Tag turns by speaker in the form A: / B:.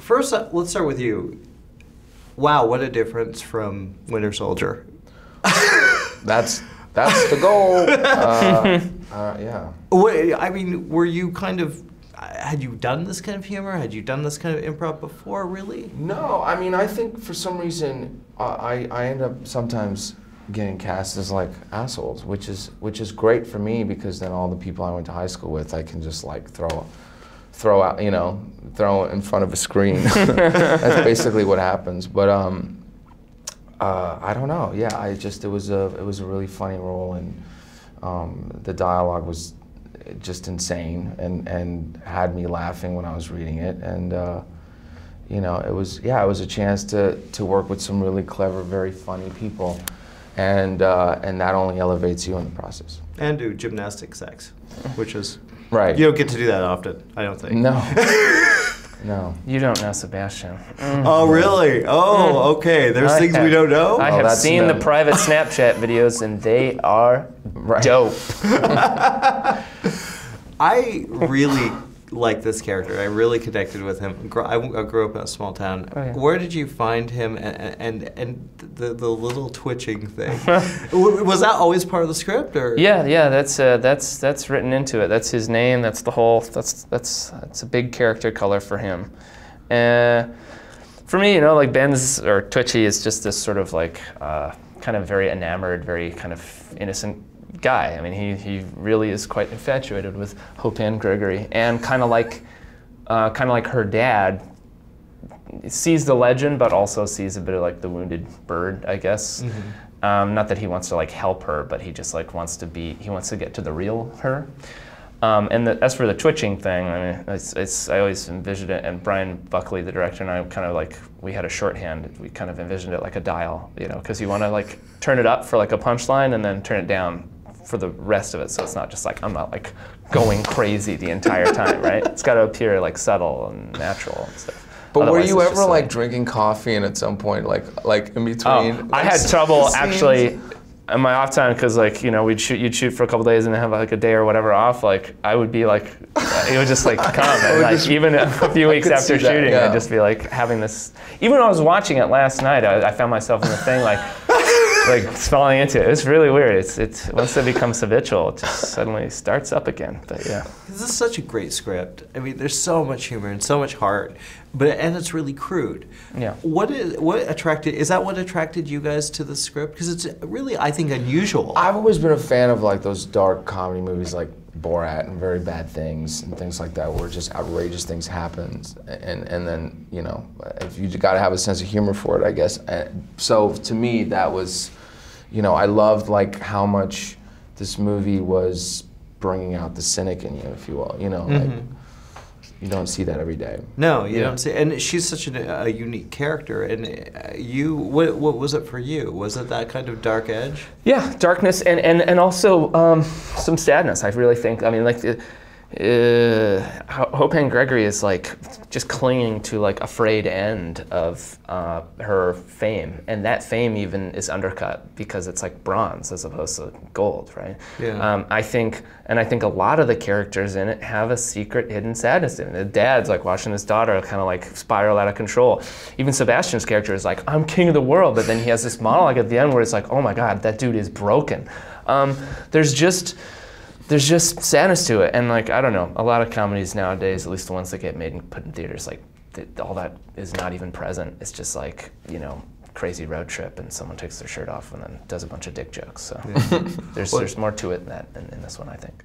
A: First, uh, let's start with you. Wow, what a difference from Winter Soldier.
B: That's that's the goal. Uh, uh, yeah.
A: What, I mean, were you kind of had you done this kind of humor? Had you done this kind of improv before? Really?
B: No, I mean, I think for some reason uh, I I end up sometimes getting cast as like assholes, which is which is great for me because then all the people I went to high school with, I can just like throw throw out, you know, throw in front of a screen. That's basically what happens. But um, uh, I don't know. Yeah, I just it was a it was a really funny role, and um, the dialogue was just insane, and and had me laughing when I was reading it, and. Uh, you know, it was yeah, it was a chance to to work with some really clever, very funny people, and uh, and that only elevates you in the process.
A: And do gymnastic sex, which is
B: Right.
A: you don't get to do that often. I don't think.
B: No. no.
C: You don't know Sebastian.
A: Oh mm. really? Oh mm. okay. There's
C: I
A: things we don't know.
C: I
B: Oh,
C: have
B: that's
C: seen the private Snapchat videos, and they are
B: Right.
C: dope.
A: I really like this character. I really connected with him. I I grew up in a small town.
C: Oh, yeah.
A: Where did you find him? And and, and the the little twitching thing was that always part of the script or?
C: Yeah, yeah, that's uh, that's that's written into it. That's his name. That's the whole. That's that's that's a big character color for him. Uh, for me, you know, like Ben's or Twitchy is just this sort of like uh, kind of very enamored, very kind of innocent guy. I mean, he he really is quite infatuated with Hope Hopan Gregory, and kind of like uh, kind of like her dad sees the legend, but also sees a bit of like the wounded bird, I guess. Um, not that he wants to like help her, but he just like wants to be. He wants to get to the real her. Um, and the, as for the twitching thing, I mean, it's, it's I always envisioned it. And Bryan Buckley, the director, and I kind of like we had a shorthand. We kind of envisioned it like a dial, you know, because you want to like turn it up for like a punchline and then turn it down for the rest of it. So it's not just like I'm not like going crazy the entire time, right? It's got to appear like subtle and natural and stuff.
B: But were you ever
C: just
B: like drinking coffee and at some point like like in between?
C: Oh, I had trouble actually in my off time because like you know we'd shoot you'd shoot for a couple days and then have like a day or whatever off. Like I would be like it would just like come and like
B: just-
C: even a few weeks after
B: see that,
C: shooting
B: yeah.
C: I'd just be like having this. Even when I was watching it last night, I, I found myself in the thing like. Like falling into it. It's really weird. It's it's once it becomes habitual, it just suddenly starts up again. But yeah.
A: This is such a great script. I mean, there's so much humor and so much heart, but and it's really crude.
C: Yeah.
A: What is what attracted? Is that what attracted you guys to the script? Because it's really, I think, unusual.
B: I've always been a fan of like those dark comedy movies like Borat and Very Bad Things and things like that where just outrageous things happen and and then you know if you got to have a sense of humor for it I guess Uh, so to me that was you know I loved like how much this movie was bringing out the cynic in you if you will you know like you don't see that every day
A: no, you
B: Yeah.
A: don't see. And she's such an, a unique character. And uh, you, what, what was it for you? Was it that kind of dark edge?
C: Yeah, darkness and and and also um, some sadness. I really think. I mean, like the. Uh, Hope Ann Greggory is like just clinging to like a frayed end of uh, her fame, and that fame even is undercut because it's like bronze as opposed to gold, right?
A: Yeah.
C: Um, I think, and I think a lot of the characters in it have a secret hidden sadness in it. The dad's like watching his daughter kind of like spiral out of control. Even Sebastian's character is like, I'm king of the world, but then he has this monologue at the end where it's like, oh my God, that dude is broken. Um, there's just, there's just sadness to it, and like I don't know, a lot of comedies nowadays, at least the ones that get made and put in theaters, like th- all that is not even present. It's just like you know, crazy road trip, and someone takes their shirt off and then does a bunch of dick jokes. So there's there's more to it than that in, in this one, I think.